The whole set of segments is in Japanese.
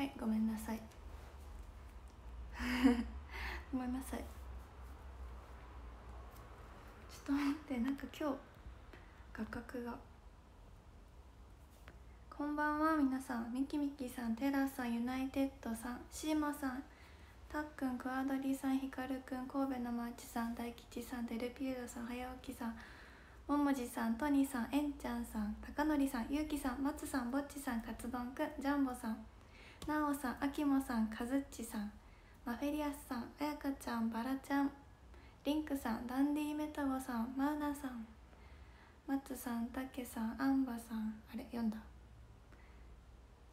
はいごめんなさい。ごめんなさい。ちょっと待ってなんか今日画角が。こんばんは皆さん。ミキミキさんテラさんユナイテッドさんシーマさん。たっくんクワドリさんひかるくん神戸のマーチさん大吉さんデルピューロさん早起きさん。ももじさんトニーさんえんちゃんさんたかのりさんゆうきさん松さんぼっちさんかつどんくんジャンボさん。なおさんあきもさんかずっちさんマフェリアスさんあやかちゃんバラちゃんリンクさんダンディメタボさんマウナさん松さんたけさんアンバさんあれ読んだ。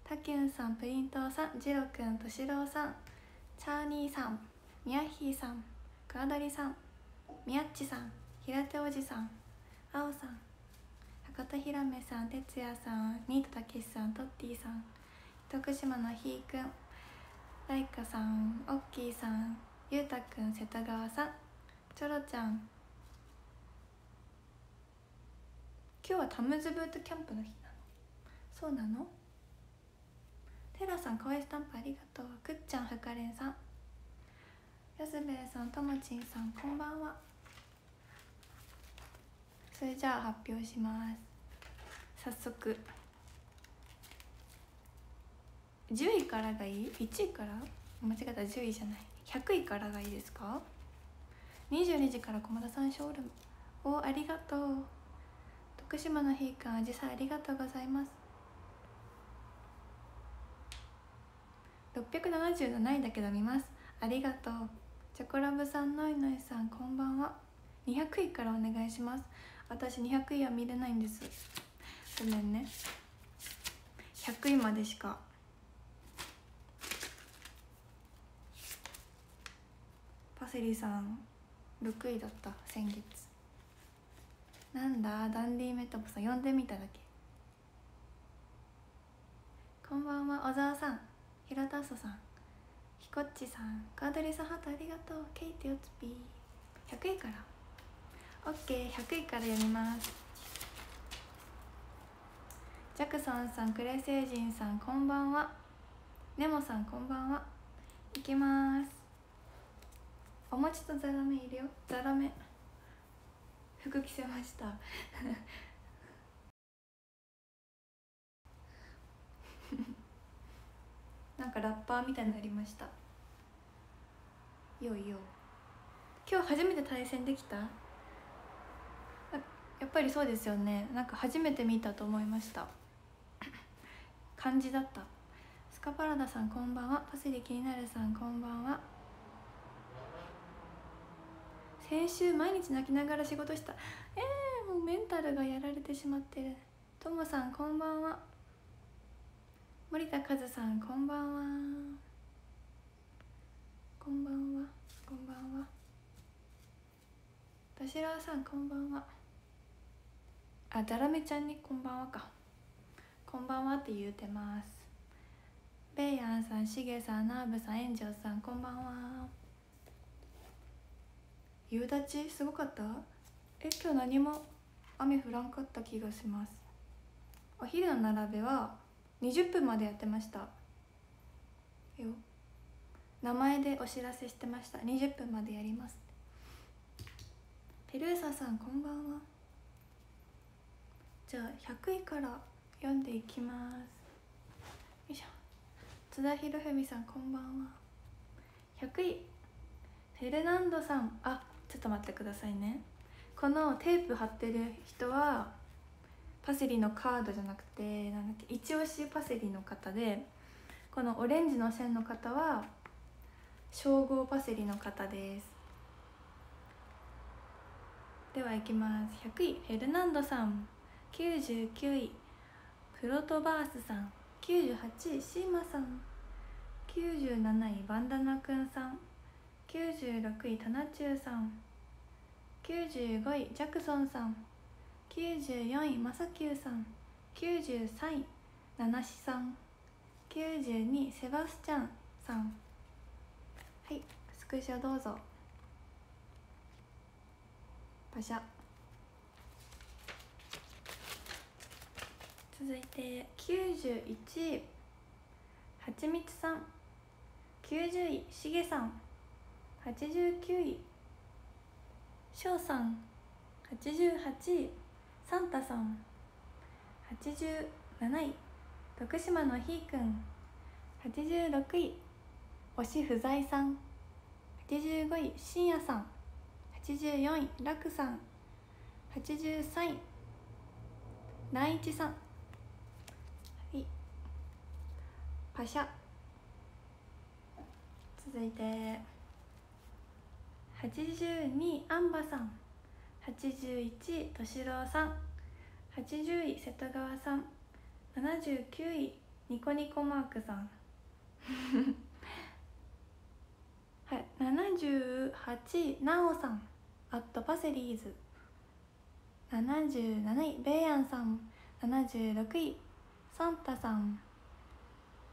たきゅんさんプリントーさんじろくんとしろうさんチャーニーさんみやひーさんくわどりさんみやっちさんひらておじさんあおさん博多ひらめさんてつやさんニートたけしさんトッティさん。徳島のひーくんライカさんオッキーさんゆうたくん瀬戸川さんチョロちゃん。今日はタムズブートキャンプの日なの。そうなの？テラさんかわいスタンプありがとう。くっちゃんふかれんさん。やすべえさんともちんさんこんばんは。それじゃあ発表します。早速。10位からがいい？1位から？間違えた10位じゃない。100位からがいいですか？22時から駒田さんショールームおありがとう。徳島のひーかんあじさありがとうございます。677位だけど見ます。ありがとう。チョコラブさんのいのいさんこんばんは。200位からお願いします。私200位は見れないんです。ごめんね。100位までしか。セリさん6位だった先月。なんだダンディメタボさん呼んでみただけ。こんばんは小沢さん。平田朝さん。ひこっちさん。ガードリさんハートありがとう。ケイティオツピー。100位から。オッケー100位から読みます。ジャクソンさんクレセイジンさんこんばんは。ネモさんこんばんは。いきます。お餅とザラメいるよ。ザラメ服着せました。なんかラッパーみたいになりました。よいよ。今日初めて対戦できた？やっぱりそうですよね。なんか初めて見たと思いました。感じだった。スカパラダさんこんばんは。パセリ気になるさんこんばんは。先週毎日泣きながら仕事した。えー、もうメンタルがやられてしまってる。ともさんこんばんは。森田和さんこんばんは。こんばんは。こんばんは。田代さんこんばんは。あだらめちゃんにこんばんはか。こんばんはって言うてます。ベイヤンさんしげさんナーブさんエンジョさんこんばんは。夕立すごかった？え今日何も雨降らんかった気がします。お昼の並べは20分までやってました。よ。名前でお知らせしてました。20分までやります。ペルーサさんこんばんは。じゃあ100位から読んでいきます。よいしょ。津田博文さんこんばんは。100位。フェルナンドさん。あちょっと待ってくださいね。このテープ貼ってる人はパセリのカードじゃなくてなんだっけ一押しパセリの方でこのオレンジの線の方は称号パセリの方です。ではいきます。100位フェルナンドさん。99位プロトバースさん。98位シーマさん。97位バンダナくんさん。96位タナチューさん。95位ジャクソンさん。94位まさきゅうさん。93位ナナシさん。92位セバスチャンさん。はいスクショどうぞ。パシャ続いて91位はちみつさん。90位しげさん。89位しょうさん。88位。サンタさん。87位。徳島のひーくん。86位。推し不在さん。85位。しんやさん。84位。らくさん。83位。内一さん。はい。パシャ。続いて。82位アンバさん。81位としろうさん。80位瀬戸川さん。79位ニコニコマークさん。はい。78位なおさん。アットパセリーズ。77位ベイヤンさん。76位サンタさん。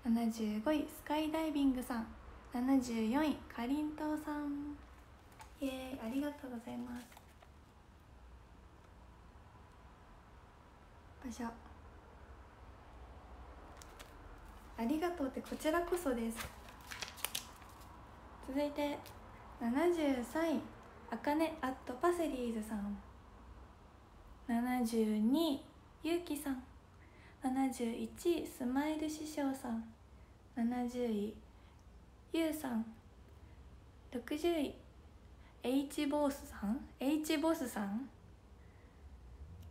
75位スカイダイビングさん。74位かりんとうさん。イエーイありがとうございます。場所。ありがとうってこちらこそです。続いて73位あかねアットパセリーズさん。72位ゆうきさん。71位スマイル師匠さん。70位ゆうさん。60位 H ボスさん？H ボスさん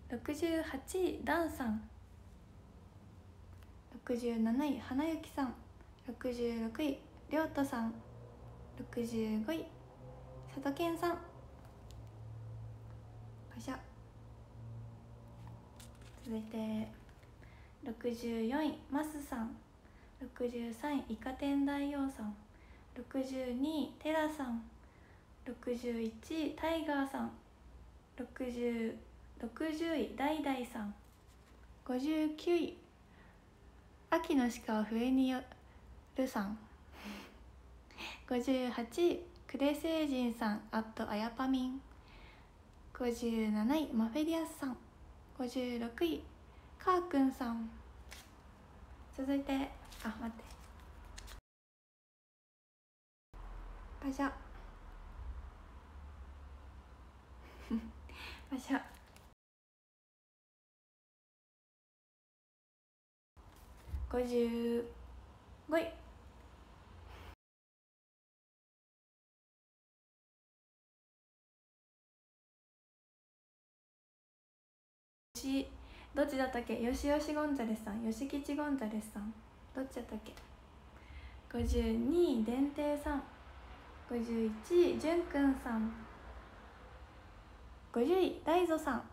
？68位ダンさん。67位花雪さん。66位りょうとさん。65位佐渡健さん。パシャ続いて64位マスさん。63位イカ天大王さん。62位テラさん。61位タイガーさん。60 60位ダイダイさん。59位秋の鹿は笛によるさん。58位クレセイジンさん。アットあやぱみん57位マフェリアスさん。56位カーくんさん。続いてあ待って。パシャ。パシャ55位。し。どっちだったっけ？よしよしゴンザレスさん。よしきちゴンザレスさん。どっちだったっけ？52位伝亭さん。51位じゅんくんさん。50位大蔵さん。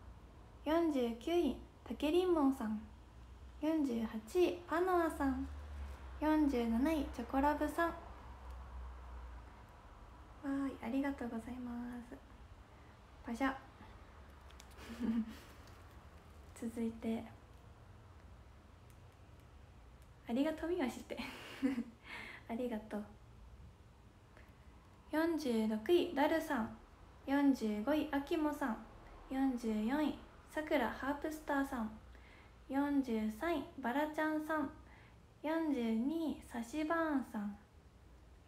49位竹林門さん。48位パノアさん。47位チョコラブさん。わーいありがとうございます。パシャ。続いて。ありがとうみわして。ありがとう。46位ダルさん。45位あきもさん。44位さくらハープスターさん。43位バラちゃんさん。42位サシバーンさん。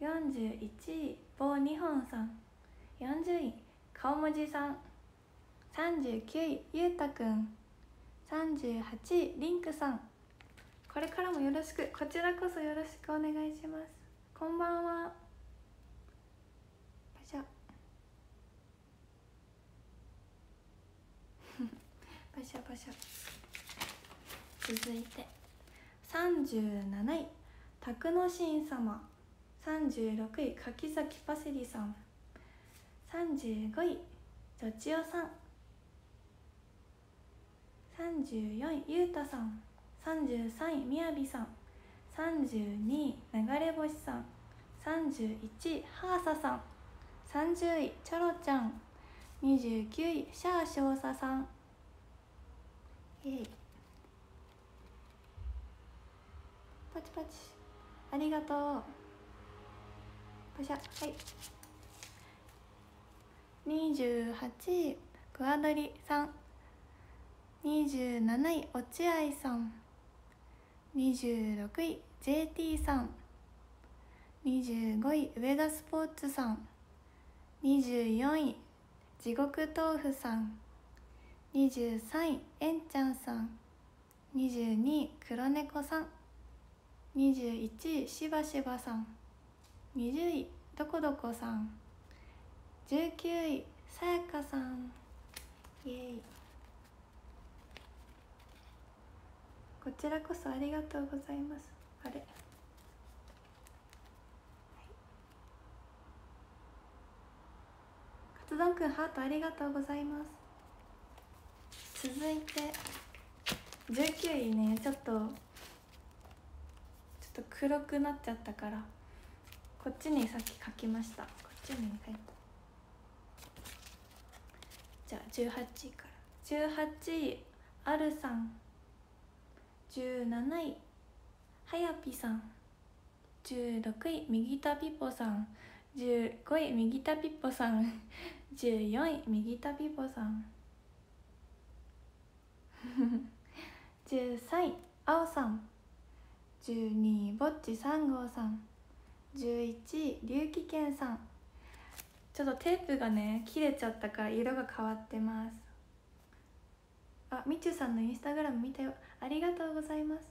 41位棒2本さん。40位顔文字さん。39位ゆうたくん。38位リンクさん。これからもよろしくこちらこそよろしくお願いします。こんばんはパシャパシャパシャ続いて。37位。宅野神様。36位。柿崎パセリさん。35位。ぞちおさん。34位。ゆうたさん。33位みやびさん。32位。流れ星さん。31位。はーささん。30位。チョロちゃん。29位。シャー少佐さん。イエイパチパチありがとう。パシャ。はい。28位クワドリさん。27位落合さん。26位 JT さん。25位上田スポーツさん。24位地獄豆腐さん。23位えんちゃんさん。22位黒猫さん。21位しばしばさん。20位どこどこさん。19位さやかさん。イエイ。こちらこそありがとうございます。あれ。カツ丼くんハートありがとうございます。続いて。19位ね。ちょっと。ちょっと黒くなっちゃったから。こっちにさっき書きました。こっちに書いた。じゃあ18位から。18位あるさん。17位はやぴさん。16位右田ピポさん。15位右田ピポさん。14位右田ピポさん。13位あおさん。12位ぼっち3号さん。11位龍気健さん。ちょっとテープがね切れちゃったから色が変わってます。あみちゅさんのインスタグラム見たよ。ありがとうございます。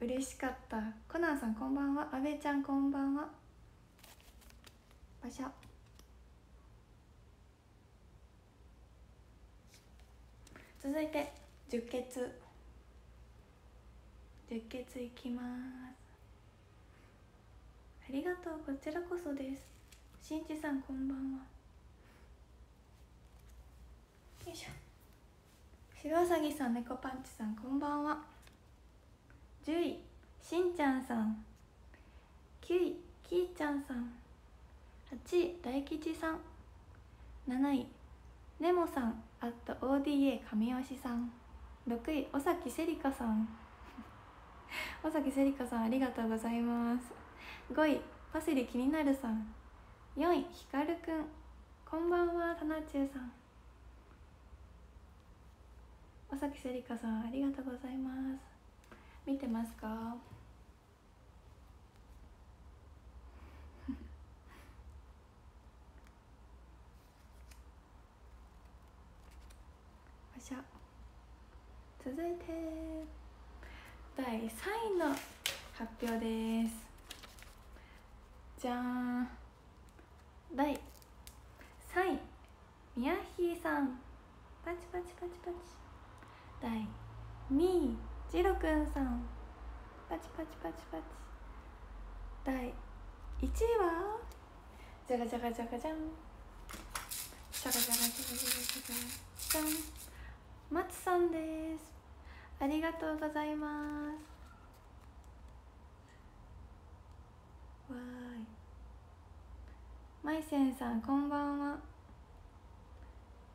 嬉しかった。コナンさんこんばんは。阿部ちゃんこんばんは。バシャ。続いて十血。十血いきます。ありがとうこちらこそです。しんちさんこんばんは。よいしょ。白うさぎさん猫パンチさんこんばんは。10位しんちゃんさん。9位きーちゃんさん。8位大吉さん。7位ネモさん。あと ODA 神吉さん。6位尾崎せりかさん。尾崎せりかさんありがとうございます。5位パセリ気になるさん。4位ひかるくん。こんばんはたなちゅうさん。尾崎せりかさんありがとうございます。見てますかしゃ続いて。第3位の発表です。じゃーん。第3位宮ひさん。パチパチパチパチ。第2位ジロくんさん。パチパチパチパチ。第1位は？じゃがじゃがじゃがじゃん。じゃがじゃがじゃがじゃがじゃがじゃん。松さんです。ありがとうございます。わーい。まいせんさんこんばんは。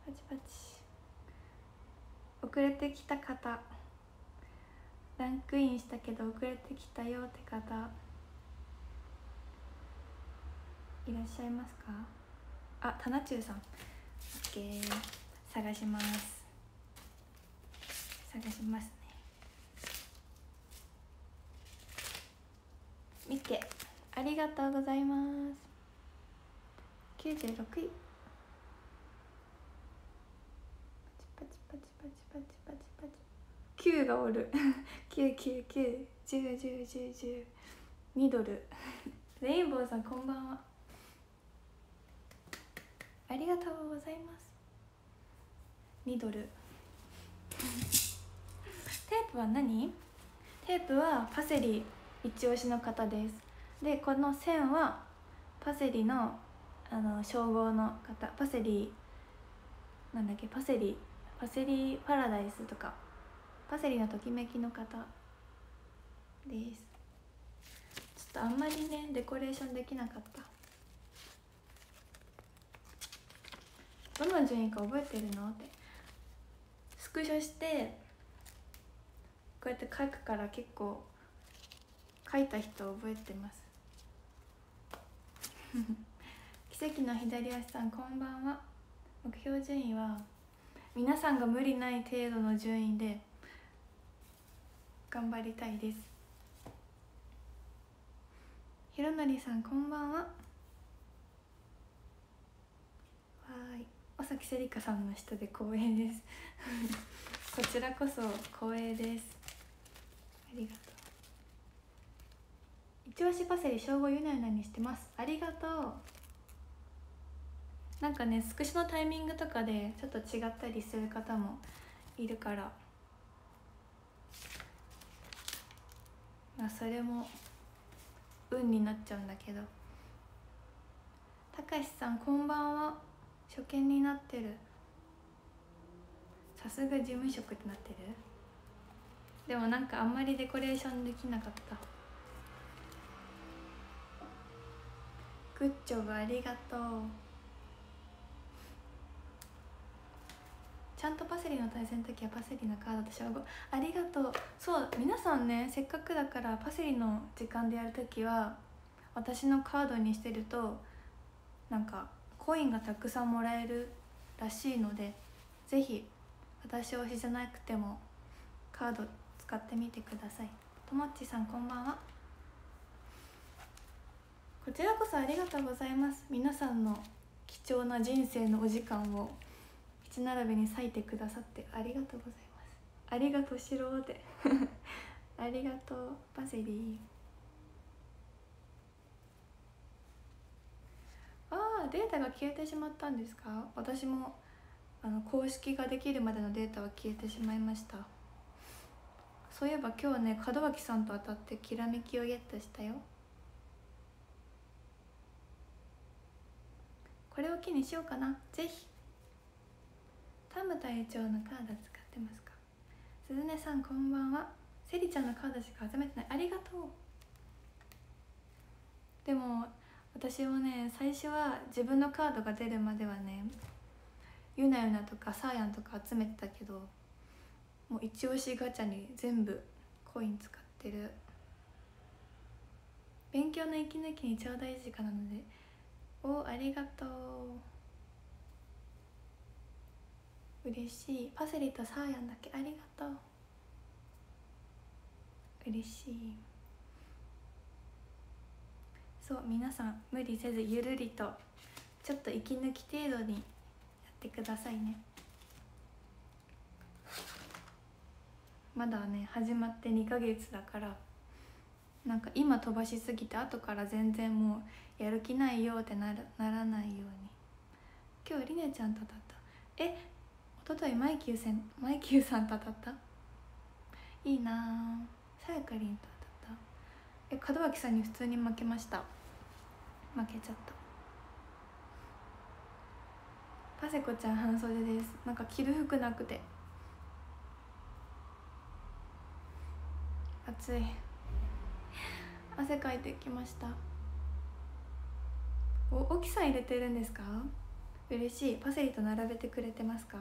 パチパチ。遅れてきた方。ランクインしたけど遅れてきたよって方。いらっしゃいますか？あタナチュウさん。オッケー。探します。探しますね。見て。ありがとうございます。96位。パチパチパチパチパチパチパチ。9がおる。99910101010ドル。レインボーさんこんばんは。ありがとうございます。2ドル。テープは何？テープはパセリ一押しの方です。でこの線はパセリのあの称号の方パセリなんだっけ？パセリ。パセリパラダイスとか。パセリのときめきの方です。ちょっとあんまりねデコレーションできなかった。どの順位か覚えてるの？って。スクショしてこうやって書くから結構書いた人覚えてます。奇跡の左足さんこんばんは。目標順位は皆さんが無理ない程度の順位で頑張りたいです。ひろのりさんこんばんは。わーい。尾崎せりかさんの下で光栄です。こちらこそ光栄です。りがとう。一押しパセリ正午ゆなゆなにしてます。ありがとう。なんかねスクショのタイミングとかでちょっと違ったりする方もいるから。まあそれも運になっちゃうんだけど。たかしさんこんばんは。初見になってる。さすが事務職ってなってる。でもなんかあんまりデコレーションできなかった。グッジョブありがとう。ちゃんとパセリの対戦の時はパセリのカードと称号ありがとう。そう皆さんねせっかくだからパセリの時間でやる時は私のカードにしてるとなんかコインがたくさんもらえるらしいのでぜひ私推しじゃなくてもカード使ってみてください。ともっちさんこんばんは。こちらこそありがとうございます。皆さんの貴重な人生のお時間を一並びに割いてくださってありがとうございます。ありがとうしろーって ありがとうパセリああデータが消えてしまったんですか？私もあの公式ができるまでのデータは消えてしまいました。そういえば今日ね門脇さんと当たってきらめきをゲットしたよ。これを機にしようかな。ぜひ。タム隊長のカード使ってますか？すずねさんこんばんは。セリちゃんのカードしか集めてない。ありがとう。でも私もね最初は自分のカードが出るまではねゆなゆなとかサーヤンとか集めてたけどもう一押しガチャに全部コイン使ってる。勉強の息抜きにちょうどいい時間なので。おありがとう。嬉しい。パセリとサーヤンだけ？ありがとう。嬉しい。そう皆さん無理せずゆるりとちょっと息抜き程度にやってくださいね。まだね始まって2ヶ月だからなんか今飛ばしすぎて後から全然もうやる気ないよってならならないように。今日りねちゃんとだった。え一昨日マイキューさんマイキューさんと当たった？いいなさやかりんと当たった。え門脇さんに普通に負けました？負けちゃった。パセコちゃん半袖です。なんか着る服なくて。暑い。汗かいてきました。お沖さ入れてるんですか？嬉しい。パセリと並べてくれてますか？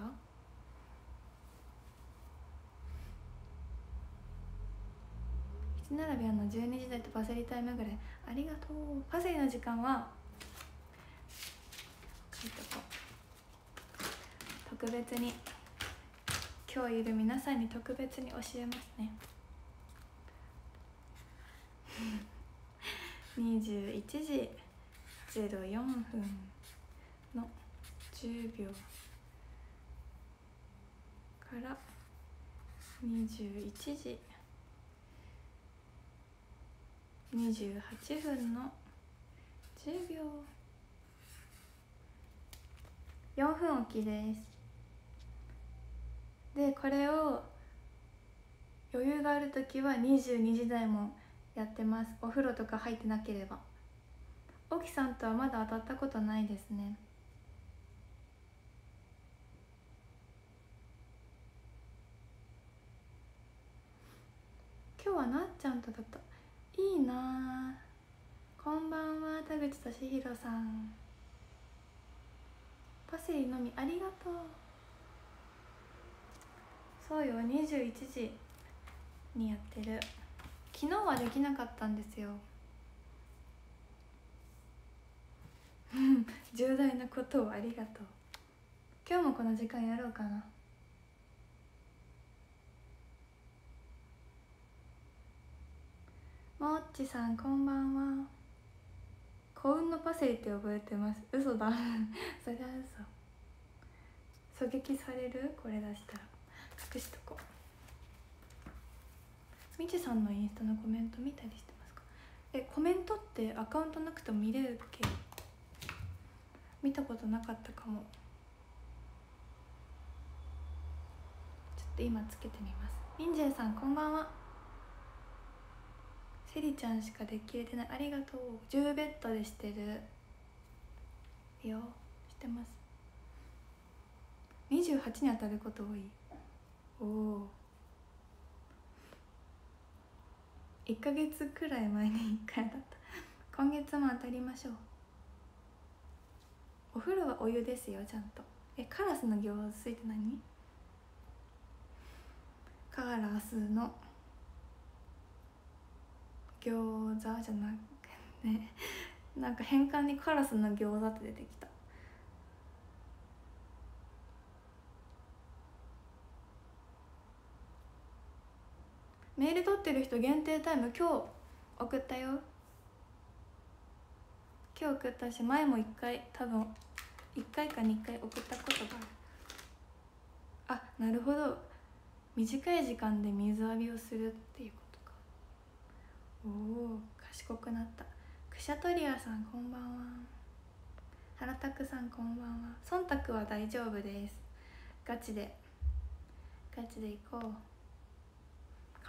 並びあの12時台とパセリタイムぐらい。ありがとう。パセリの時間は書いとこう。特別に今日いる皆さんに特別に教えますね。21時04分の10秒から21時28分の10秒4分おきです。でこれを余裕がある時は22時台もやってます。お風呂とか入ってなければ。沖さんとはまだ当たったことないですね。今日はなっちゃんとだった。いいなこんばんは田口俊弘さん。パセリのみありがとう。そうよ21時にやってる。昨日はできなかったんですよ。重大なことをありがとう。今日もこの時間やろうかな。もっちさんこんばんは。幸運のパセリって覚えてます？嘘だ。そりゃ嘘。狙撃される？これ出したら。隠しとこう。みちさんのインスタのコメント見たりしてますか？えコメントってアカウントなくても見れるっけ？見たことなかったかも。ちょっと今つけてみます。ミンジェンさんこんばんは。セリちゃんしかできれてない。ありがとう。10ベッドでしてる。よ。してます。28に当たること多い。おお1ヶ月くらい前に1回だった。今月も当たりましょう。お風呂はお湯ですよちゃんと。えカラスの行水って何カラスの餃子じゃなくね。なんか変換にカラスの餃子って出てきた。メール取ってる人限定タイム今日送ったよ。今日送ったし前も1回多分1回か2回送ったことがある。あなるほど。短い時間で水浴びをするっていうことか。おお賢くなった。クシャトリアさんこんばんは。原拓さんこんばんは。忖度は大丈夫です。ガチで。ガチでいこう。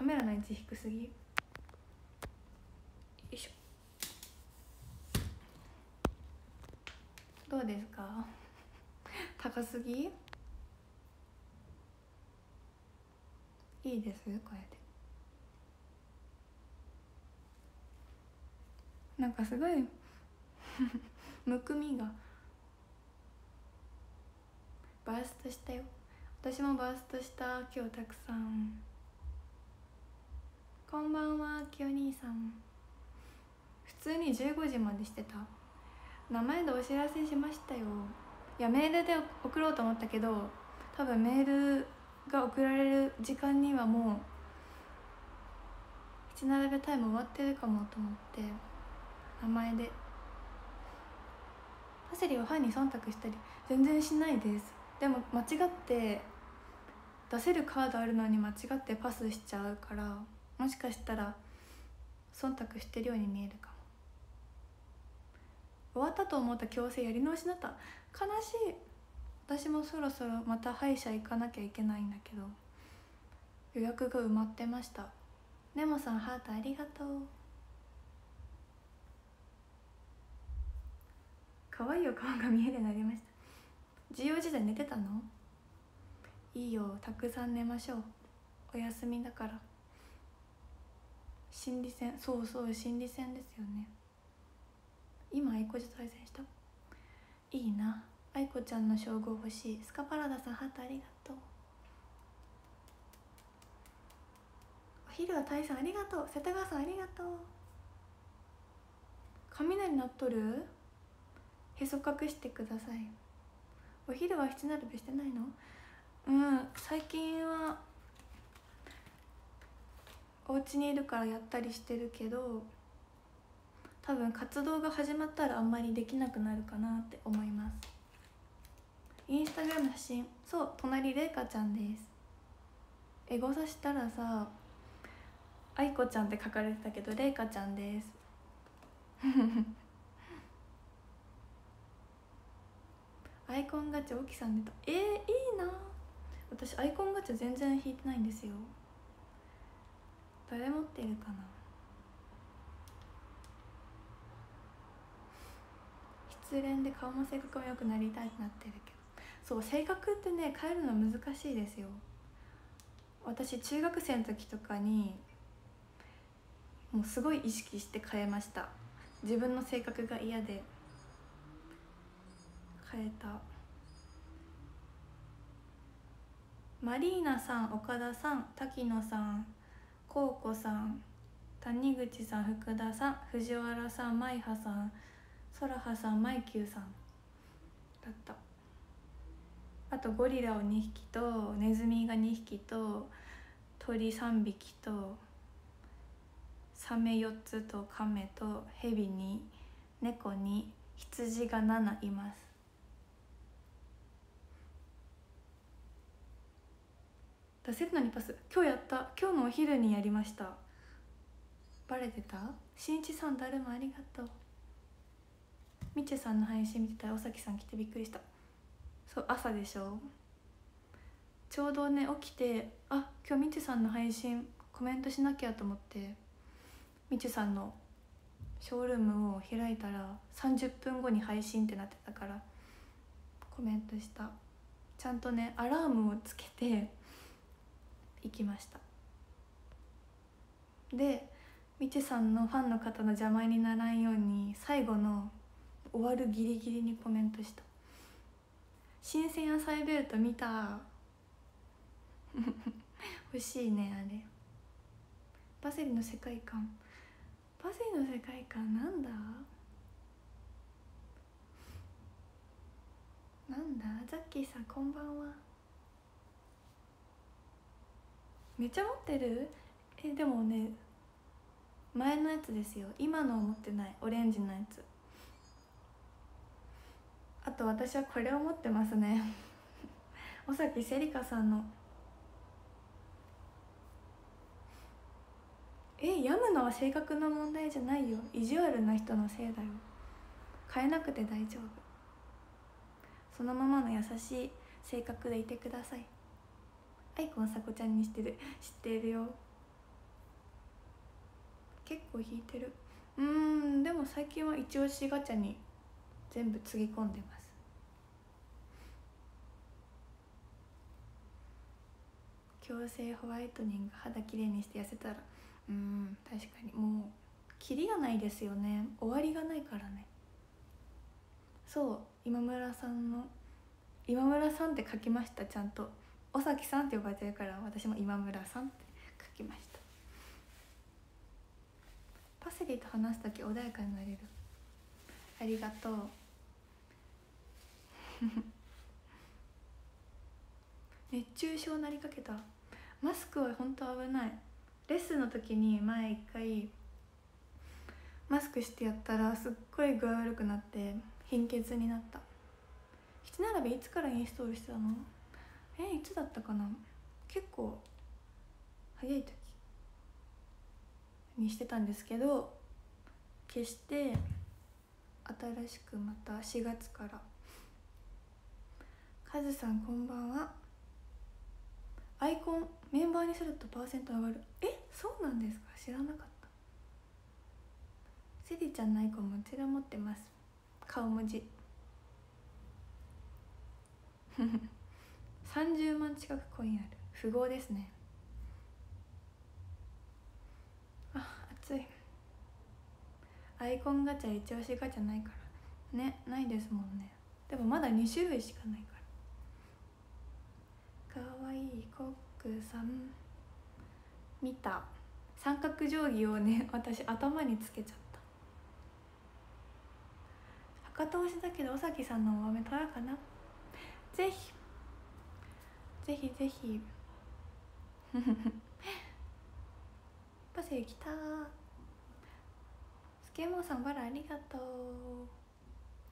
カメラの位置低すぎ。よいしょ。どうですか？高すぎ？いいです？これで。なんかすごい むくみが。バーストしたよ。私もバーストした。今日たくさんこんばんはきよ兄さん。普通に15時までしてた。名前でお知らせしましたよ。いやメールで送ろうと思ったけど多分メールが送られる時間にはもう一並べタイム終わってるかもと思って名前で。パセリはファンに忖度したり全然しないです。でも間違って出せるカードあるのに間違ってパスしちゃうから。もしかしたら忖度してるように見えるかも。終わったと思った強制やり直しだった。悲しい。私もそろそろまた歯医者行かなきゃいけないんだけど。予約が埋まってました。ネモさんハートありがとう。可愛いお顔が見えるようになりました。授業時代寝てたの？いいよ。たくさん寝ましょう。お休みだから。心理戦そうそう心理戦ですよね。今愛子と対戦した？いいな。愛子ちゃんの称号欲しい。スカパラダさんハートありがとう。お昼は大さんありがとう。瀬戸川さんありがとう。雷鳴っとる？へそ隠してください。お昼は七並べしてないの？うん最近はお家にいるからやったりしてるけど多分活動が始まったらあんまりできなくなるかなって思います。インスタグラム写真そう隣れいかちゃんです。エゴサしたらさ愛子ちゃんって書かれてたけどれいかちゃんです。アイコンガチャ沖さん出た。えー、いいな。私アイコンガチャ全然引いてないんですよ。誰持ってるかな？失恋で顔も性格も良くなりたいってなってるけど。そう性格ってね変えるの難しいですよ。私中学生の時とかにもうすごい意識して変えました。自分の性格が嫌で。変えた。マリーナさん岡田さん滝野さん。コウコさん谷口さん福田さん藤原さん舞葉さん空葉さんマイキューさんだった。あとゴリラを2匹とネズミが2匹と鳥3匹とサメ4つとカメとヘビに猫に羊が7います。出せるのにパス。今日やった。今日のお昼にやりました。バレてた？しんいちさんだるまありがとう。みちさんの配信見てたら尾崎さん来てびっくりした。そう朝でしょ。ちょうどね起きてあ今日みちさんの配信コメントしなきゃと思ってみちさんのショールームを開いたら30分後に配信ってなってたからコメントした。ちゃんとねアラームをつけて行きました。でみちさんのファンの方の邪魔にならんように最後の終わるギリギリにコメントした。新鮮野菜ベルト見た。欲しいねあれ。パセリの世界観。パセリの世界観なんだ？なんだ？ザッキーさんこんばんは。めっちゃ持ってる？えでもね前のやつですよ。今のを持ってない。オレンジのやつ。あと私はこれを持ってますね。尾崎せりかさんの。え病むのは性格の問題じゃないよ。意地悪な人のせいだよ。変えなくて大丈夫。そのままの優しい性格でいてください。アイコンさこちゃんにしてる。知ってるよ。結構引いてる。うんでも最近は一押しガチャに全部つぎ込んでます。強制ホワイトニング肌きれいにして痩せたら。うん確かにもうキリがないですよね。終わりがないからね。そう今村さんの今村さんって書きましたちゃんと。尾崎さんって呼ばれてるから私も今村さんって書きました。パセリと話す時穏やかになれる。ありがとう。熱中症なりかけた。マスクは本当危ない。レッスンの時に前一回マスクしてやったらすっごい具合悪くなって貧血になった。七並べいつからインストールしてたの？えいつだったかな。結構早い時にしてたんですけど消して新しくまた4月から。カズさんこんばんは。アイコンメンバーにするとパーセント上がる。えそうなんですか。知らなかった。セリちゃんのアイコンもちろん持ってます。顔文字。30万近くコインある。富豪ですね。あ暑い。アイコンガチャ一押しガチャないから。ねないですもんね。でもまだ2種類しかないから。かわいいコックさん。見た。三角定規をね 私頭につけちゃった。博多推しだけど尾崎さんのお豆取ろうかな。ぜひ。ぜひぜひ。パセリ来た。スケモンさんバラありがとう。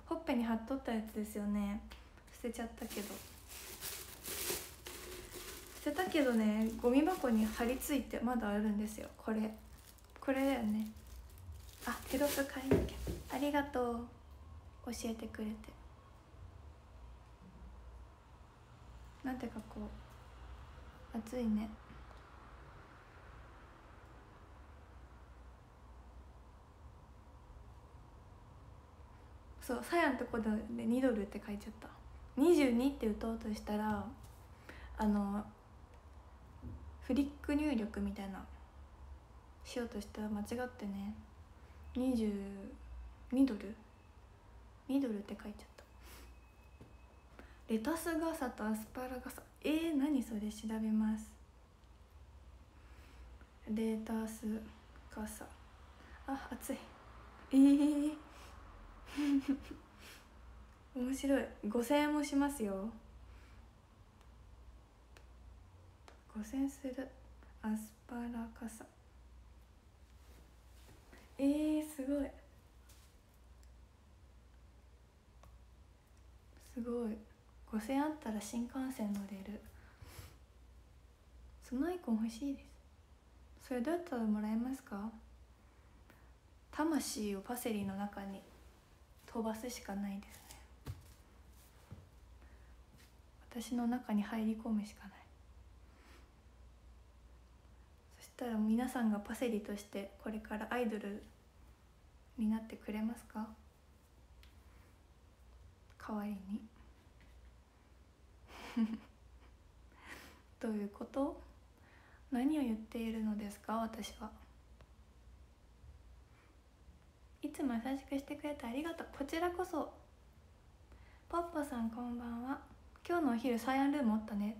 ほっぺに貼っとったやつですよね。捨てちゃったけど。捨てたけどねゴミ箱に貼り付いてまだあるんですよ。これ。これだよね。あテロップ買いなきゃありがとう。教えてくれて。なんてかこう暑いね。そうさやんとこで2ドルって書いちゃった。22って打とうとしたらあのフリック入力みたいなしようとしたら間違ってね。22ドル？2ドルって書いちゃった。レタス傘とアスパラ傘えー、何それ調べます。レタス傘あ暑い。えー、面白い。5000円もしますよ。5000円する。アスパラ傘えすごい。すごい。5000あったら新幹線乗れる。そのアイコン欲しいです。それどうやったらもらえますか？魂をパセリの中に飛ばすしかないですね。私の中に入り込むしかない。そしたら皆さんがパセリとしてこれからアイドルになってくれますか？代わりに。どういうこと？何を言っているのですか？私は。いつも優しくしてくれてありがとう。こちらこそ。ポッポさんこんばんは。今日のお昼サイアンルームおったね。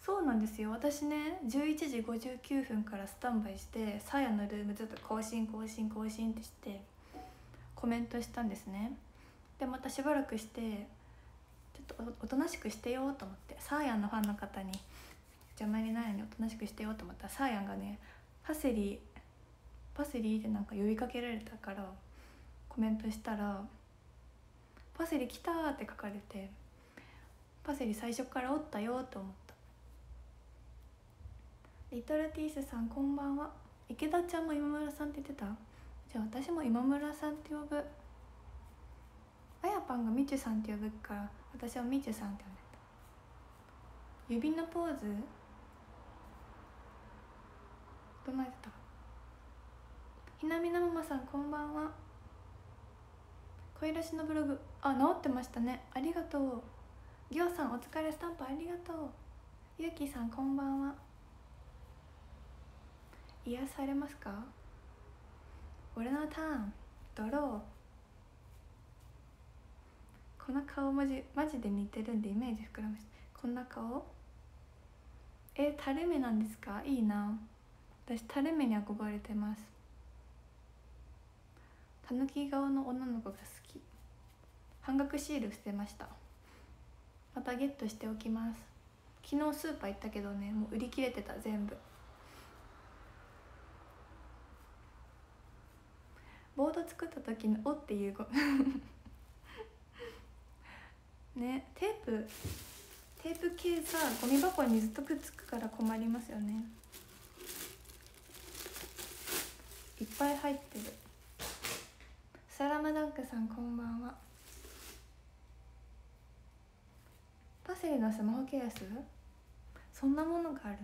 そうなんですよ。私ね11時59分からスタンバイしてサイアンのルームずっと更新更新更新ってしてコメントしたんですね。でまたしばらくしてとおとなしくしてよと思ってサーヤンのファンの方に邪魔になるようにおとなしくしてよと思ったらサーヤンがねパセリパセリってなんか呼びかけられたからコメントしたら「パセリ来た!」って書かれてパセリ最初からおったよと思った。リトルティースさんこんばんは。池田ちゃんも今村さんって言ってた？じゃあ私も今村さんって呼ぶ。あやぱんがみちゅさんって呼ぶから私はみちゅさんって呼んでた。指のポーズどないってた。ひなみなママさんこんばんは声出しのブログあ治ってました。ねありがとうぎょうさんお疲れスタンプありがとうゆうきさんこんばんは癒されますか俺のターンドローこの顔マジマジで似てるんでイメージ膨らまして。こんな顔。え垂れ目なんですか？いいな。私垂れ目に憧れてます。たぬき顔の女の子が好き。半額シール捨てました。またゲットしておきます。昨日スーパー行ったけどねもう売り切れてた全部。ボード作った時の「お」っていう語 ねテープテープ系さゴミ箱にずっとくっつくから困りますよね。いっぱい入ってる。サラマダンクさんこんばんは。パセリのスマホケースそんなものがある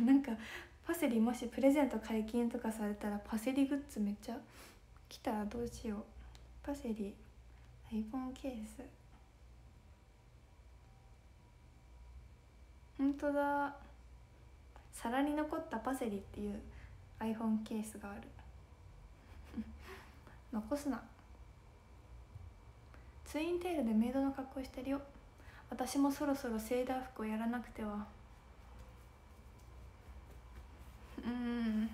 の？なんかパセリもしプレゼント解禁とかされたらパセリグッズめっちゃ来たらどうしよう。パセリ。iPhone ケース。ほんとだ。皿に残ったパセリっていう iPhone ケースがある。残すな。ツインテールでメイドの格好してるよ。私もそろそろセーダー服をやらなくては。うん。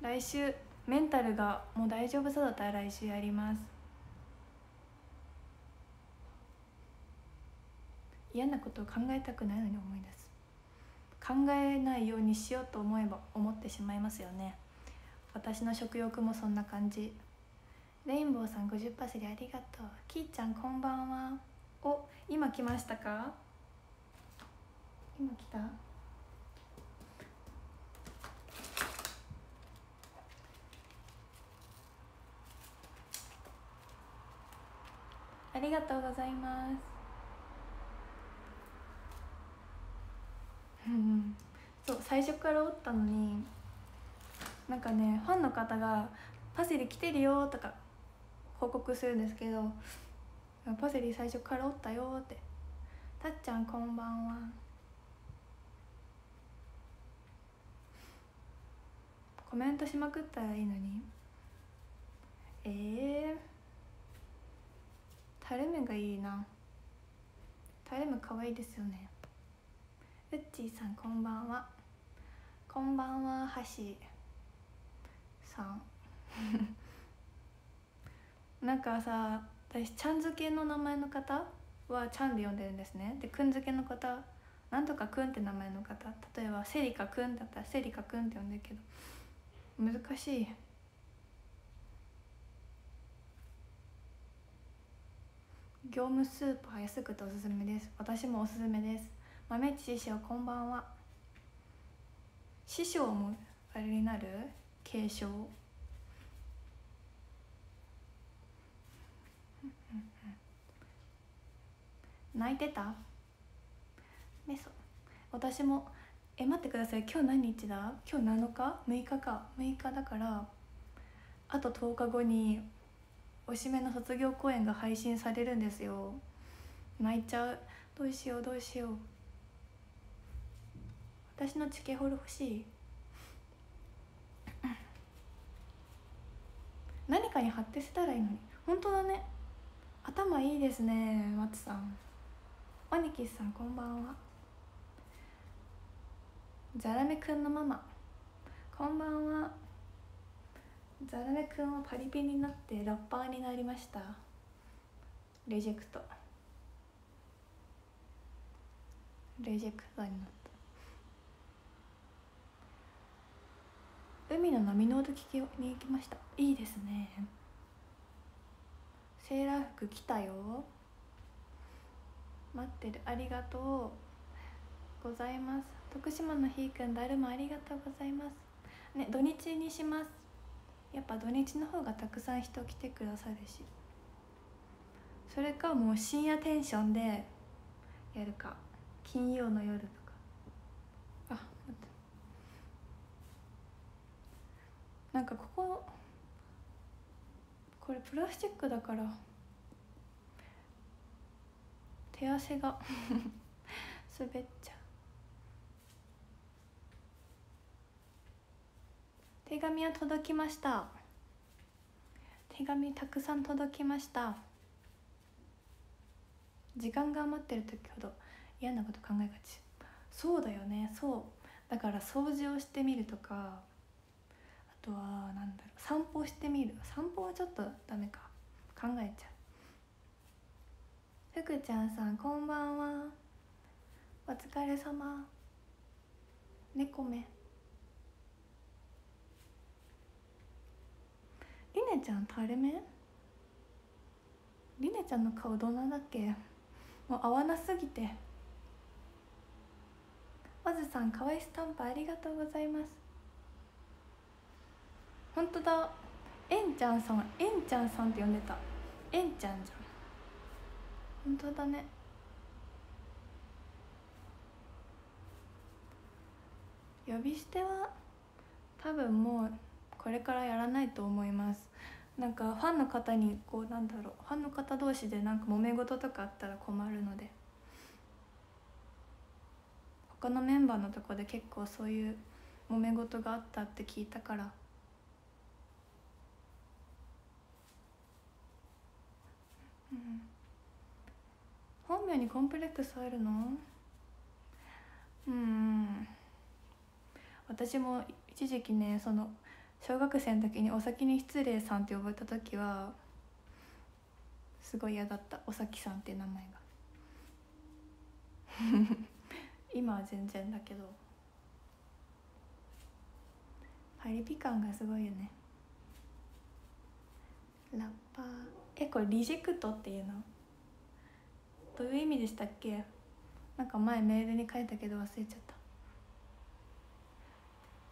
来週メンタルがもう大丈夫そうだったら来週やります。嫌なことを考えたくないのに思い出す。考えないようにしようと思えば思ってしまいますよね。私の食欲もそんな感じ。レインボーさん50パセリありがとう。きーちゃんこんばんは。お今来ましたか？今来た。ありがとうございます。うんそう最初からおったのになんかねファンの方が「パセリ来てるよ」とか報告するんですけど「パセリ最初からおったよ」って「たっちゃんこんばんは」コメントしまくったらいいのにええー垂れ目がいいな垂れ目可愛いですよねうっちーさんこんばんは。こんばんははしさん。なんかさ私ちゃん付けの名前の方はちゃんで呼んでるんですね。でくん付けの方なんとかくんって名前の方。例えばセリカくんだったらセリカくんって呼んでるけど難しい。業務スーパー安くておすすめです。私もおすすめです。豆地師匠こんばんは。師匠もあれになる？継承？泣いてた？メソ。私もえ待ってください。今日何日だ？今日7日 ?6 日か？6日だからあと10日後におしめの卒業公演が配信されるんですよ。泣いちゃう。どうしよう？どうしよう？私のチケホル欲しい。何かに貼って捨てたらいいのに。本当だね。頭いいですね松さん。おにきさんこんばんは。ザラメくんのママ。こんばんは。ザラメくんはパリピになってラッパーになりました。レジェクト。レジェクトになった。海の波の音聞きに行きました。いいですね。セーラー服着たよ。待ってる。ありがとうございます。徳島のひーくんだるまありがとうございます。ね土日にします。やっぱ土日の方がたくさん人来てくださるし。それかもう深夜テンションでやるか。金曜の夜とかあ待ってなんかこここれプラスチックだから手汗が 滑っちゃう。手紙は届きました。手紙たくさん届きました。時間が余ってる時ほど嫌なこと考えがち。そうだよねそう。だから掃除をしてみるとかとはなんだろう散歩してみる。散歩はちょっとダメか。考えちゃう。ふくちゃんさんこんばんは。お疲れ様。猫目りねちゃん垂れ目？りねちゃんの顔どんなだっけ？もう合わなすぎて。まずさんかわいスタンプありがとうございます。本当だ。えんちゃんさんえんちゃんさんって呼んでた。えんちゃんじゃん。本当だね。呼び捨ては多分もうこれからやらないと思います。なんかファンの方にこうなんだろう。ファンの方同士でなんか揉め事とかあったら困るので。他のメンバーのとこで結構そういう揉め事があったって聞いたから。本名にコンプレックスあるの？うん。私も一時期ねその小学生の時に「お先に失礼さん」って呼ばれた時はすごい嫌だった。おさきさんっていう名前が。今は全然だけど。パリピ感がすごいよね。ラッパー。えこれリジェクトっていうの？どういう意味でしたっけ？なんか前メールに書いたけど忘れちゃった。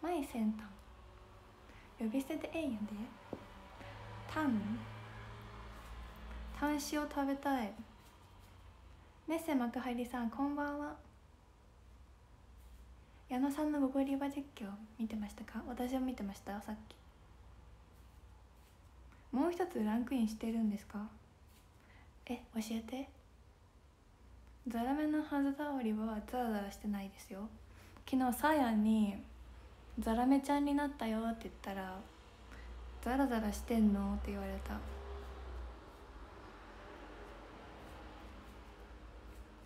前先端呼び捨てでええんやで。タン。タン塩食べたい。メッセ幕張さんこんばんは。矢野さんのゴゴリバ実況。見てましたか？私は見てましたさっき。もう一つランクインしてるんですか？え教えて。ザラメのはずだおりはザラザラしてないですよ。昨日サーヤンに「ザラメちゃんになったよ」って言ったら「ザラザラしてんの?」って言われた。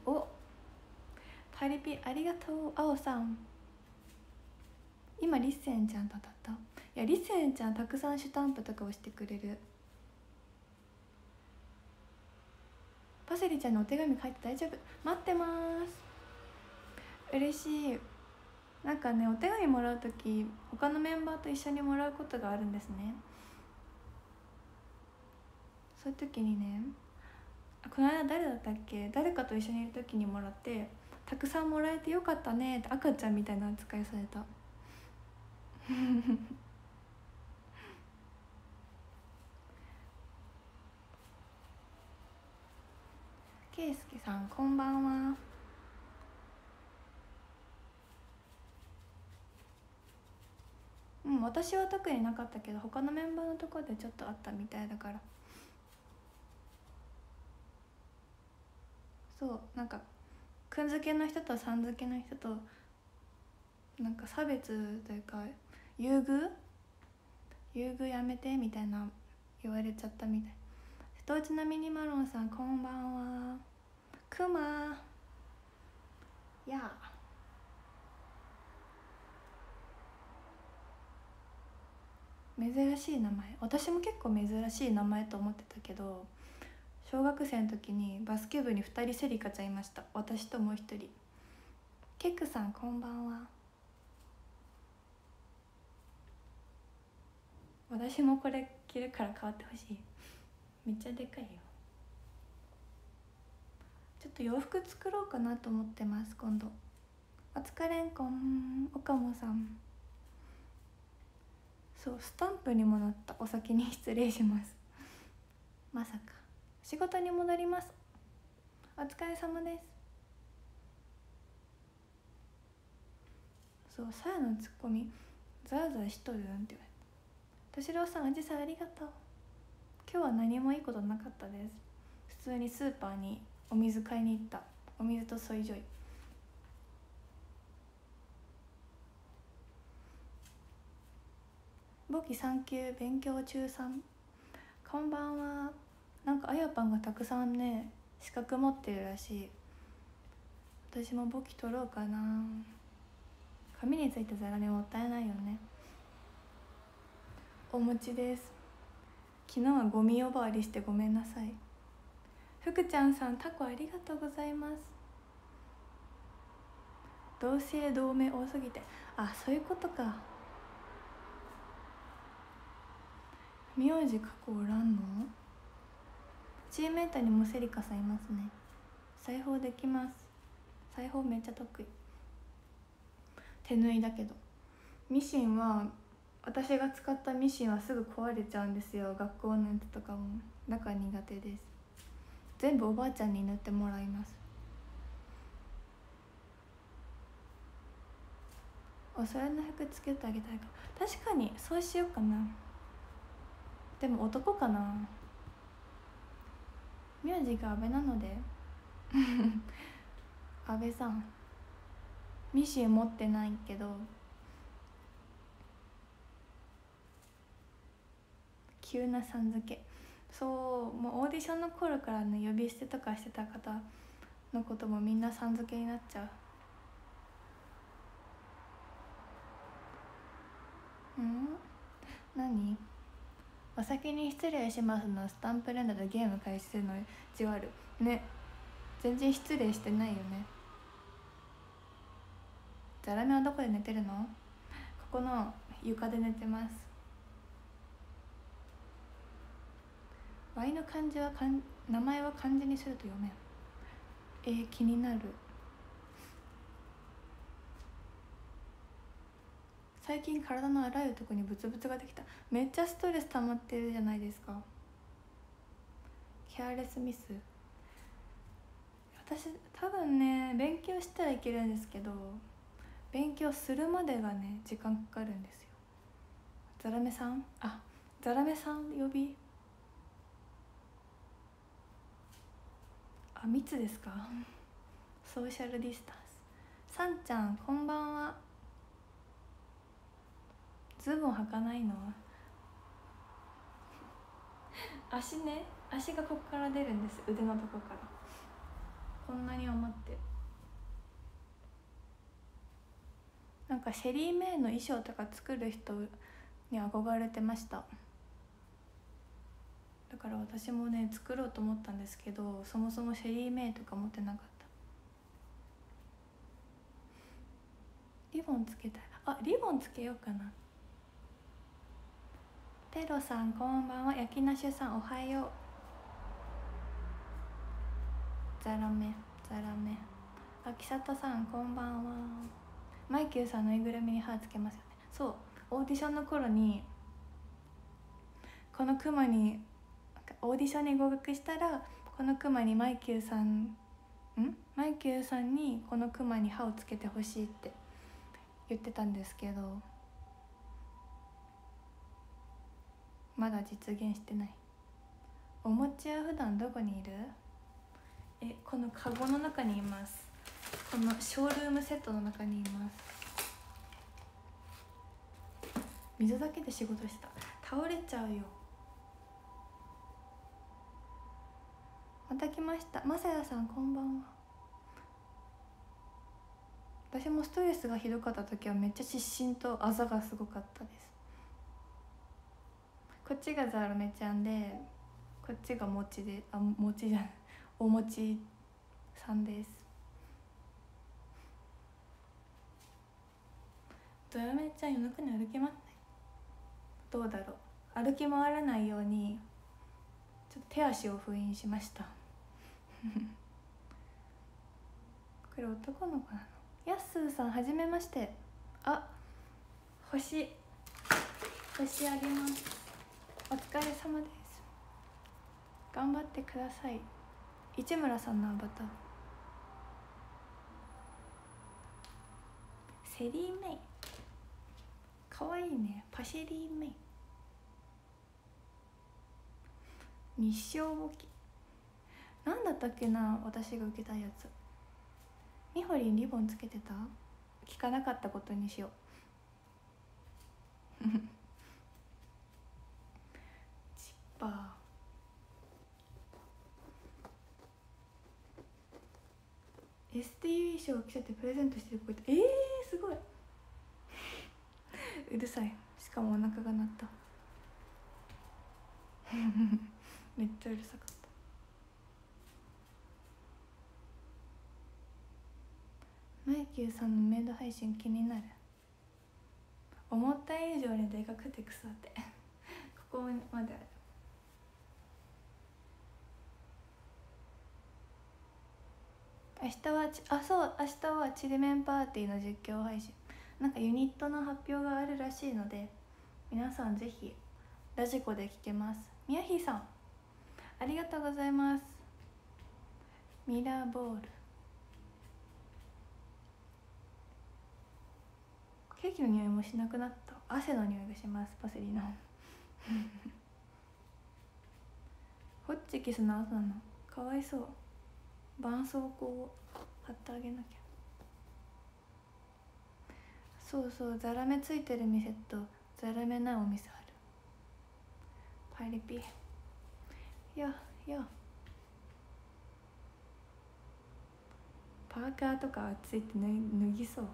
おパリピありがとうあおさん。今リッセンちゃんと当たった。いやリッセンちゃんたくさんシュタンプとか押してくれる。パセリちゃんのお手紙書いて大丈夫。待ってます。嬉しい。なんかねお手紙もらう時他のメンバーと一緒にもらうことがあるんですね。そういう時にねこの間誰だったっけ？誰かと一緒にいる時にもらってたくさんもらえてよかったねって赤ちゃんみたいな扱いされた。けいすけさんこんばんは。うん私は特になかったけど他のメンバーのところでちょっとあったみたいだから。そうなんかくんづけの人とさん付けの人となんか差別というか優遇？優遇やめてみたいな言われちゃったみたい。瀬戸内なミニマロンさんこんばんは。くまや珍しい名前私も結構珍しい名前と思ってたけど小学生の時にバスケ部に2人セリカちゃんいました。私ともう一人。ケックさんこんばんは。私もこれ着るから変わってほしい。めっちゃでかいよ。ちょっと洋服作ろうかなと思ってます今度。お疲れんこん岡本さん。そうスタンプにもなった。お先に失礼します。まさか。仕事に戻ります。お疲れ様です。そうさやのツッコミザーザーしとるんて言われた敏郎さんあじさんありがとう。今日は何もいいことなかったです。普通にスーパーにお水買いに行った。お水とソイジョイ。簿記3級勉強中さん。こんばんは。なんかあやぱんがたくさんね資格持ってるらしい。私も簿記取ろうかな。紙についたザラメもったいないよね。お餅です。昨日はゴミ呼ばわりしてごめんなさい。福ちゃんさんタコありがとうございます。同姓同名多すぎて。あそういうことか。名字過去おらんの？チームメーターにもセリカさんいますね。裁縫できます。裁縫めっちゃ得意。手縫いだけど。ミシンは私が使ったミシンはすぐ壊れちゃうんですよ。学校のやつとかもだから苦手です。全部おばあちゃんに塗ってもらいます。おそれの服つけてあげたいか。確かにそうしようかな。でも男かな。名字が安倍なので。安倍さん。ミシン持ってないけど。急なさん付け。そうもうオーディションの頃からね呼び捨てとかしてた方のこともみんなさん付けになっちゃう。うん？何？お先に失礼しますのスタンプ連打でゲーム開始するのじわる。ね。全然失礼してないよね。ザラメはどこで寝てるの？ここの床で寝てます。ワイの漢字はかん名前は漢字にすると読めん。えー、気になる。最近体のあらゆるとこにブツブツができた。めっちゃストレス溜まってるじゃないですか。ケアレスミス。私多分ね勉強したらいけるんですけど勉強するまでがね時間かかるんですよ。ザラメさん？あザラメさん呼び？あ密ですか？ソーシャルディスタンス。さんちゃんこんばんは。ズボン履かないの 足ね。足がここから出るんです。腕のとこから。こんなに余って。なんかシェリー・メイの衣装とか作る人に憧れてましただから私もね作ろうと思ったんですけどそもそもシェリー・メイとか持ってなかった。リボンつけたい。あリボンつけようかな。テロさんこんばんは。焼きなしゅさんおはよう。ザラメザラメ。あきさとさんこんばんは。マイキューさんのぬいぐるみに歯つけますよね。そうオーディションの頃にこのクマにオーディションに合格したらこのクマにマイキューさんん？マイキューさんにこのクマに歯をつけてほしいって言ってたんですけどまだ実現してない。お餅は普段どこにいる？えこのカゴの中にいます。このショールームセットの中にいます。水だけで仕事した。倒れちゃうよ。また来ました。まさやさんこんばんは。私もストレスがひどかった時はめっちゃ失神とあざがすごかったです。こっちがザルメちゃんでこっちが餅であ餅じゃない。お餅さんです。ザルメちゃん夜中に歩けますねどうだろう。歩き回らないようにちょっと手足を封印しました。これ男の子なの？やっすーさんはじめまして。あ星。星あげます。お疲れ様です。頑張ってください。市村さんのアバター。セリーメイ。かわいいね。パシェリーメイ。日照簿記。何だったっけな私が受けたやつ。みほりんリボンつけてた？聞かなかったことにしよう。チッパー。STU 衣装を着せてプレゼントしてる子いてえー、すごい。うるさい。しかもお腹が鳴った。めっちゃうるさかった。さんのメイド配信気になる。思った以上にでかくて草って。ここまである。明日はあそう明日はちりめんパーティーの実況配信。なんかユニットの発表があるらしいので皆さんぜひラジコで聞けます。宮ひさんありがとうございます。ミラーボール。ケーキの匂いもしなくなった。汗の匂いがしますパセリの。ホッチキスの後なの。かわいそう。絆創膏を貼ってあげなきゃ。そうそう。ザラメついてる店とザラメないお店ある。パリピ。ややパーカーとかついて脱ぎそう。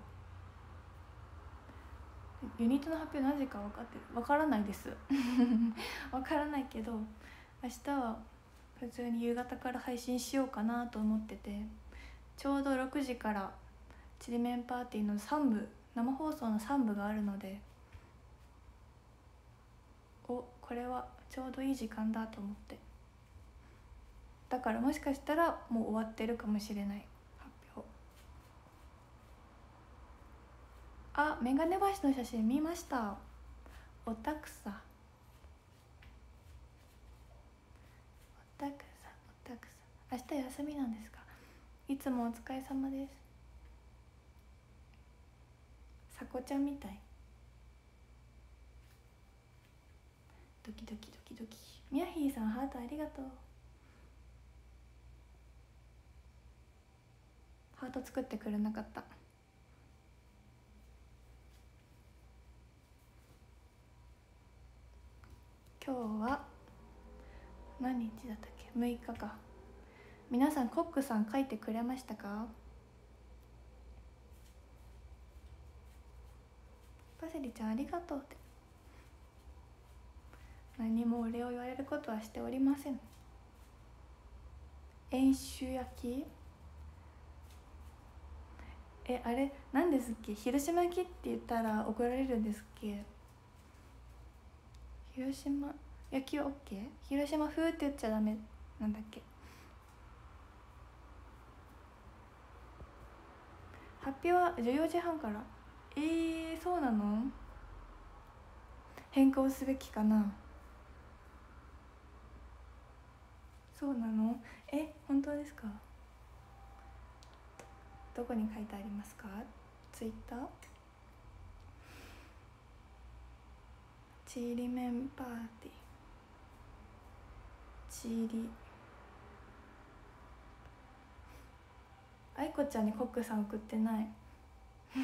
ユニットの発表何時か分かってる？分からないです。分からないけど明日は普通に夕方から配信しようかなと思っててちょうど6時からちりめんパーティーの3部生放送の3部があるのでおこれはちょうどいい時間だと思って。だからもしかしたらもう終わってるかもしれない発表あメガネ橋の写真見ました。オタクサオタクサオタクサ明日休みなんですか？いつもお疲れ様です。さこちゃんみたい。ドキドキドキドキ。ミヤヒーさんハートありがとう。ハート作ってくれなかった。今日は何日だったっけ？6日か。皆さんコックさん書いてくれましたか？パセリちゃんありがとうって。何もお礼を言われることはしておりません。遠州焼き？えあれ？何ですっけ？広島焼きって言ったら怒られるんですっけ？広島。野球 OK? 広島風って言っちゃダメなんだっけ？発表は14時半から。えー、そうなの？変更すべきかな？そうなの？え本当ですか？どこに書いてありますか？ツイッター？チリメンパーティー。チリ。愛子ちゃんにコックさん送ってない。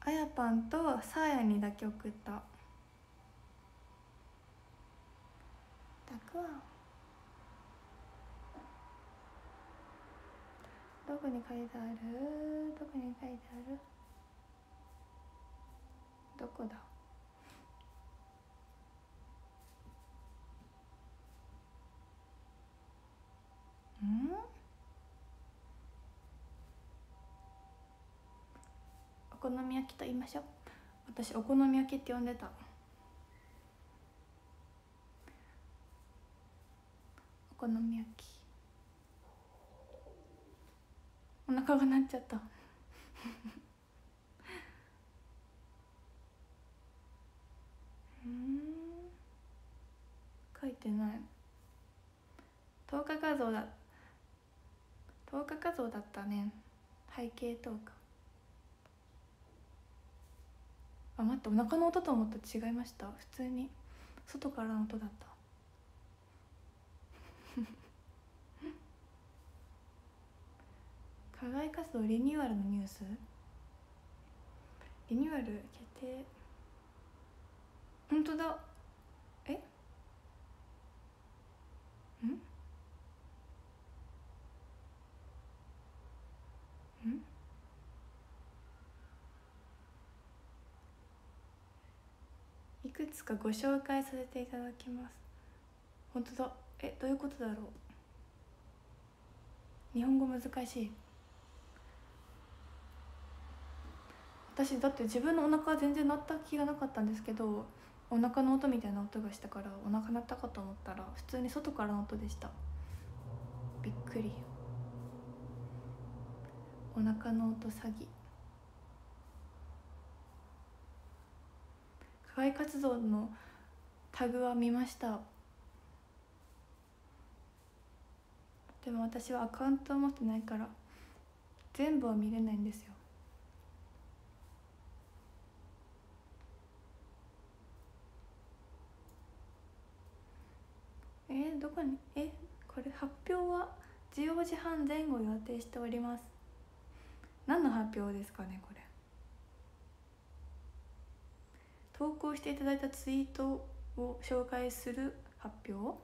あやぱんとさあやにだけ送った。たくわ。どこに書いてある？どこに書いてある？どこだ？うん？お好み焼きと言いましょう。私お好み焼きって呼んでた。お好み焼き。お腹が鳴っちゃった。うん。書いてない。10日画像だ。10日画像だったね。背景10日あ待ってお腹の音と思った。違いました。普通に。外からの音だった。課外活動リニューアルのニュース？リニューアル決定。本当だ。え？ん？ん？いくつかご紹介させていただきます。本当だ。えどういうことだろう？日本語難しい。私だって自分のお腹は全然鳴った気がなかったんですけどお腹の音みたいな音がしたからお腹鳴ったかと思ったら普通に外からの音でした。びっくり。お腹の音詐欺。課外活動のタグは見ました。でも私はアカウントを持ってないから全部は見れないんですよ。えー、どこに？えこれ発表は14時半前後予定しております。何の発表ですかねこれ。投稿していただいたツイートを紹介する発表？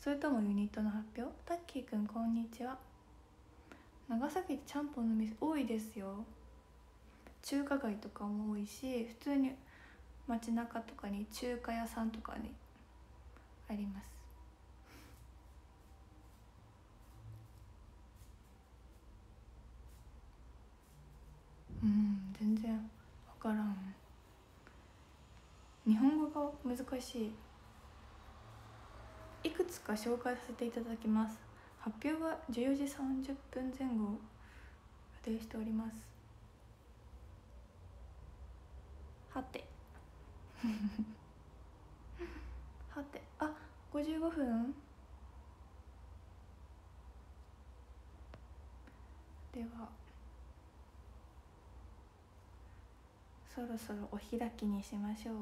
それともユニットの発表？タッキーくんこんにちは。長崎ってちゃんぽんの店多いですよ。中華街とかも多いし普通に街中とかに中華屋さんとかにあります。うん全然分からん。日本語が難しい。いくつか紹介させていただきます。発表は14時30分前後予定しております。はて。はて。あ55分。ではそろそろお開きにしましょう。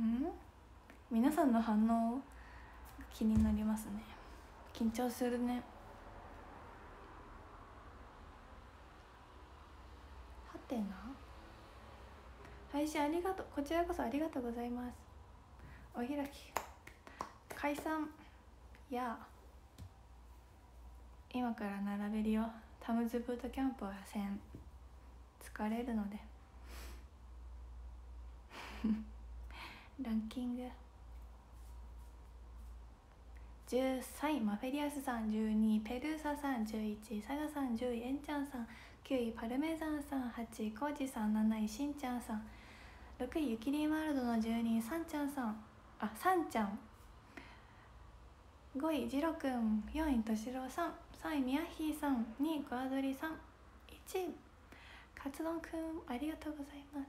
ん？皆さんの反応気になりますね。緊張するね。はてな？配信ありがとう。こちらこそありがとうございます。お開き。解散。や今から並べるよ。タムズブートキャンプはせん疲れるので。ランキング。13位。マフェリアスさん。12位。ペルーサさん。11位。サガさん。10位。エンちゃんさん。9位。パルメザンさん。8位。コージさん。7位。しんちゃんさん。6位。ゆきりんワールドの住人さんちゃんさん。あさんちゃん。5位。じろくん4位。としろうさん。3位みやひーさん2位こわどりさん1位かつ丼くんありがとうございます。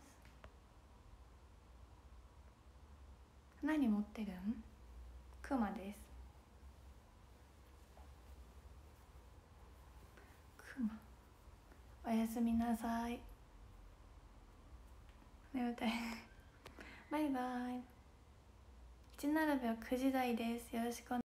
何持ってるん？くまです。くまおやすみなさい。眠たい。バイバイ。1並びは9時台です。よろしくお願いします。